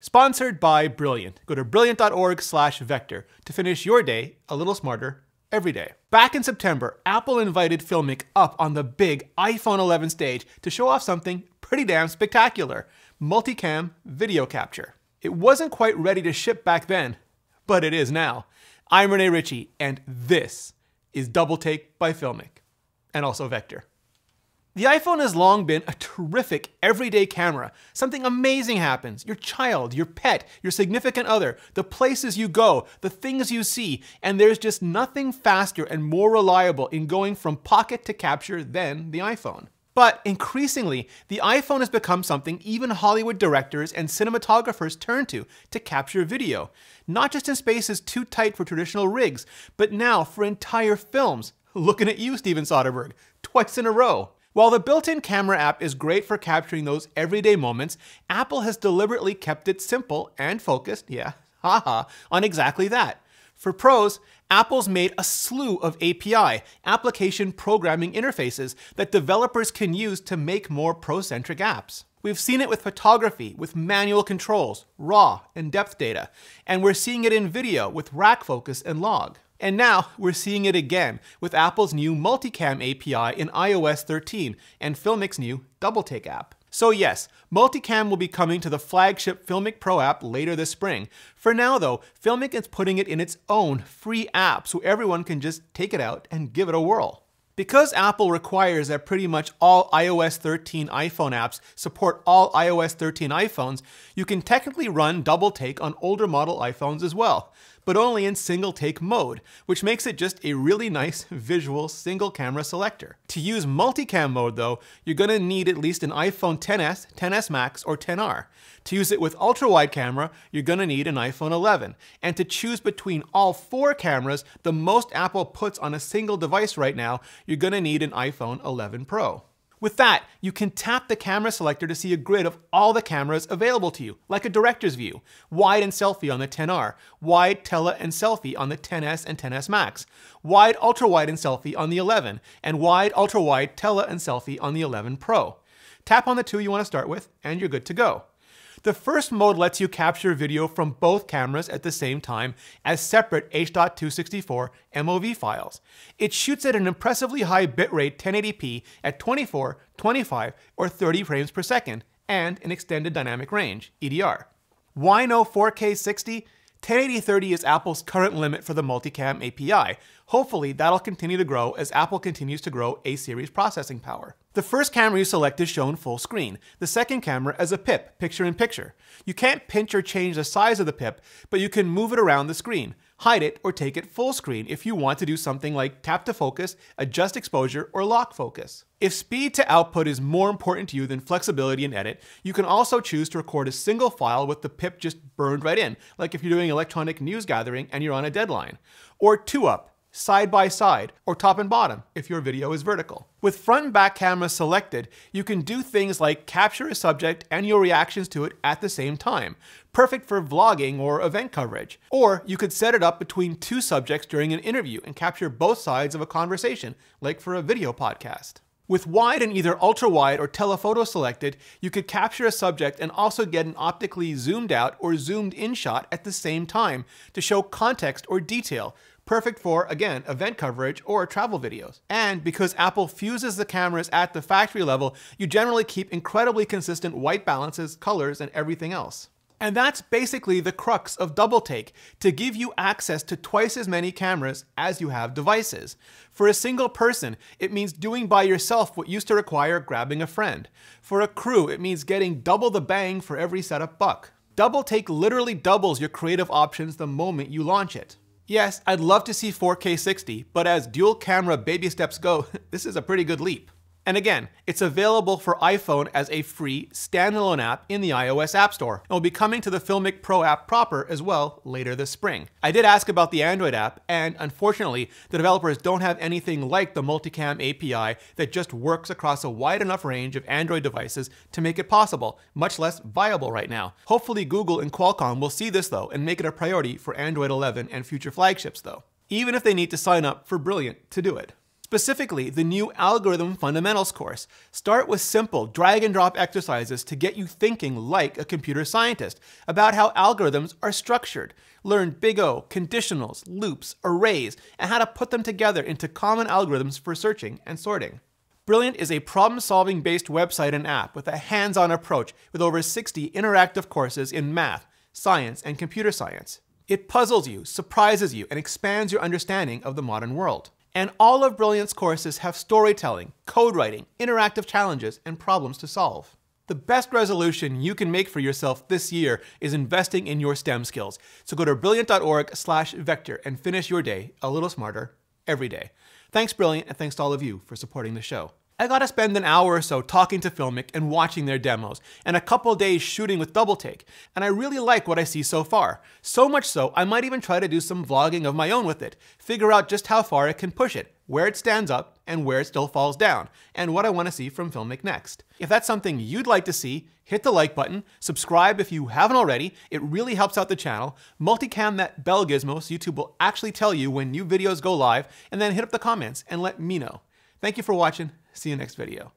Sponsored by Brilliant. Go to brilliant.org slash vector to finish your day a little smarter every day. Back in September, Apple invited Filmic up on the big iPhone 11 stage to show off something pretty damn spectacular multicam video capture. It wasn't quite ready to ship back then, but it is now. I'm Rene Ritchie, and this is Double Take by Filmic, and also Vector. The iPhone has long been a terrific everyday camera. Something amazing happens. Your child, your pet, your significant other, the places you go, the things you see, and there's just nothing faster and more reliable in going from pocket to capture than the iPhone. But increasingly, the iPhone has become something even Hollywood directors and cinematographers turn to to capture video. Not just in spaces too tight for traditional rigs, but now for entire films. Looking at you, Steven Soderbergh, twice in a row. While the built-in camera app is great for capturing those everyday moments, Apple has deliberately kept it simple and focused, yeah, haha, on exactly that. For pros, Apple's made a slew of API, application programming interfaces, that developers can use to make more pro-centric apps. We've seen it with photography, with manual controls, RAW, and depth data, and we're seeing it in video with rack focus and log. And now we're seeing it again with Apple's new Multicam API in iOS 13 and Filmic's new Double Take app. So yes, Multicam will be coming to the flagship Filmic Pro app later this spring. For now though, Filmic is putting it in its own free app so everyone can just take it out and give it a whirl. Because Apple requires that pretty much all iOS 13 iPhone apps support all iOS 13 iPhones, you can technically run Double Take on older model iPhones as well but only in single take mode, which makes it just a really nice visual single camera selector. To use multicam mode though, you're gonna need at least an iPhone XS, XS Max, or XR. To use it with ultra wide camera, you're gonna need an iPhone 11. And to choose between all four cameras, the most Apple puts on a single device right now, you're gonna need an iPhone 11 Pro. With that, you can tap the camera selector to see a grid of all the cameras available to you, like a director's view, wide and selfie on the 10R, wide, tele, and selfie on the 10S and 10S Max, wide, ultra-wide, and selfie on the 11, and wide, ultra-wide, tele, and selfie on the 11 Pro. Tap on the two you want to start with, and you're good to go. The first mode lets you capture video from both cameras at the same time as separate H.264 MOV files. It shoots at an impressively high bitrate 1080p at 24, 25, or 30 frames per second, and an extended dynamic range, EDR. Why no 4K 60? 1080-30 is Apple's current limit for the multicam API. Hopefully, that'll continue to grow as Apple continues to grow A-series processing power. The first camera you select is shown full screen, the second camera as a pip, picture-in-picture. -picture. You can't pinch or change the size of the pip, but you can move it around the screen hide it, or take it full screen if you want to do something like tap to focus, adjust exposure, or lock focus. If speed to output is more important to you than flexibility in edit, you can also choose to record a single file with the pip just burned right in, like if you're doing electronic news gathering and you're on a deadline. Or two up, side by side, or top and bottom if your video is vertical. With front and back cameras selected, you can do things like capture a subject and your reactions to it at the same time, perfect for vlogging or event coverage. Or you could set it up between two subjects during an interview and capture both sides of a conversation, like for a video podcast. With wide and either ultra wide or telephoto selected, you could capture a subject and also get an optically zoomed out or zoomed in shot at the same time to show context or detail, perfect for, again, event coverage or travel videos. And because Apple fuses the cameras at the factory level, you generally keep incredibly consistent white balances, colors, and everything else. And that's basically the crux of Double Take, to give you access to twice as many cameras as you have devices. For a single person, it means doing by yourself what used to require grabbing a friend. For a crew, it means getting double the bang for every setup buck. Double Take literally doubles your creative options the moment you launch it. Yes, I'd love to see 4K 60, but as dual camera baby steps go, this is a pretty good leap. And again, it's available for iPhone as a free standalone app in the iOS App Store, and will be coming to the Filmic Pro app proper as well later this spring. I did ask about the Android app, and unfortunately, the developers don't have anything like the Multicam API that just works across a wide enough range of Android devices to make it possible, much less viable right now. Hopefully Google and Qualcomm will see this though and make it a priority for Android 11 and future flagships though, even if they need to sign up for Brilliant to do it. Specifically the new Algorithm Fundamentals course. Start with simple drag and drop exercises to get you thinking like a computer scientist about how algorithms are structured. Learn big O, conditionals, loops, arrays, and how to put them together into common algorithms for searching and sorting. Brilliant is a problem solving based website and app with a hands on approach with over 60 interactive courses in math, science, and computer science. It puzzles you, surprises you, and expands your understanding of the modern world. And all of Brilliant's courses have storytelling, code writing, interactive challenges, and problems to solve. The best resolution you can make for yourself this year is investing in your STEM skills. So go to brilliant.org/vector and finish your day a little smarter every day. Thanks Brilliant and thanks to all of you for supporting the show. I got to spend an hour or so talking to Filmic and watching their demos, and a couple days shooting with Double Take, and I really like what I see so far. So much so, I might even try to do some vlogging of my own with it, figure out just how far it can push it, where it stands up, and where it still falls down, and what I want to see from Filmic next. If that's something you'd like to see, hit the like button, subscribe if you haven't already, it really helps out the channel, multicam that bell gizmo so YouTube will actually tell you when new videos go live, and then hit up the comments and let me know. Thank you for watching, See you next video.